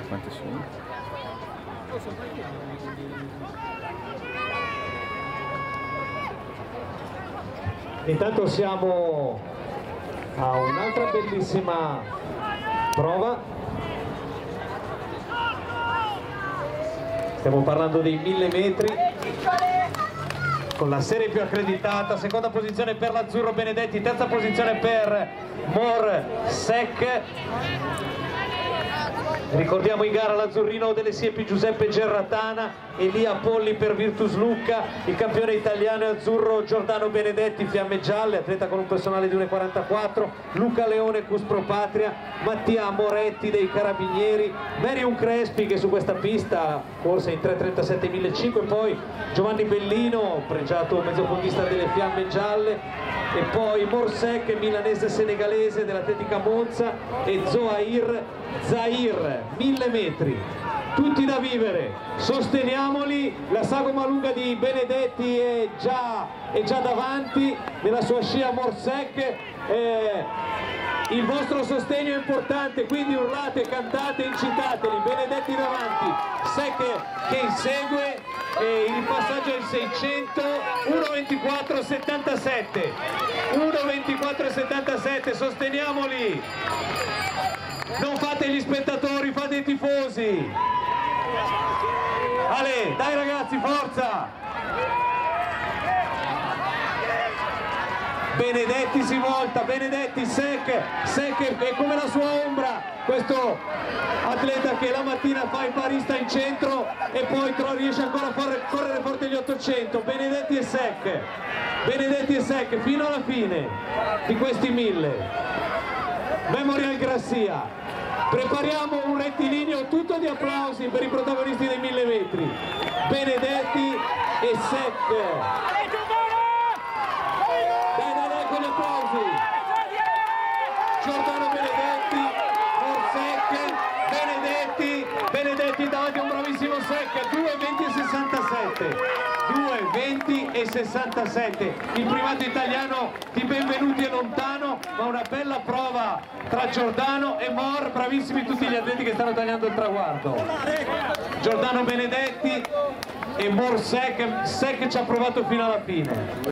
quante sono? Intanto siamo a un'altra bellissima prova. Stiamo parlando dei mille metri con la serie più accreditata, seconda posizione per l'Azzurro Benedetti, terza posizione per Mor Sec Ricordiamo in gara l'azzurrino delle siepi Giuseppe Gerratana, Elia Polli per Virtus Lucca, il campione italiano e azzurro Giordano Benedetti, Fiamme Gialle, atleta con un personale di 1,44, Luca Leone Cuspro Patria, Mattia Moretti dei Carabinieri, Merium Crespi che su questa pista corse in 3.37.500, poi Giovanni Bellino, pregiato mezzofondista delle Fiamme Gialle, e poi Morsec, milanese senegalese dell'Atletica Monza. E Zoair Zair, mille metri. Tutti da vivere, sosteniamoli, la sagoma lunga di Benedetti è già, è già davanti nella sua scia Morsec, eh, il vostro sostegno è importante, quindi urlate, cantate, incitateli, Benedetti davanti, Sec che insegue, e il passaggio è il 600, 1.24.77, 1.24.77, sosteniamoli! Non fate gli spettatori, fate i tifosi. Ale, dai ragazzi, forza. Benedetti si volta, Benedetti sec, sec è come la sua ombra. Questo atleta che la mattina fa il barista in centro e poi riesce ancora a fare, correre forte gli 800 Benedetti e sec. Benedetti e sec fino alla fine di questi mille Memorial Grassia prepariamo un rettilineo tutto di applausi per i protagonisti dei mille metri. Benedetti e Sec dai dai dai con gli applausi Giordano Benedetti Sec Benedetti Benedetti davanti a un bravissimo Sec 2.20 e 67 20 e 67 il primato italiano di benvenuti è lontano ma una bella prova tra Giordano e Mor. Bravissimi tutti gli atleti che stanno tagliando il traguardo. Giordano Benedetti e Mor Sec Sec ci ha provato fino alla fine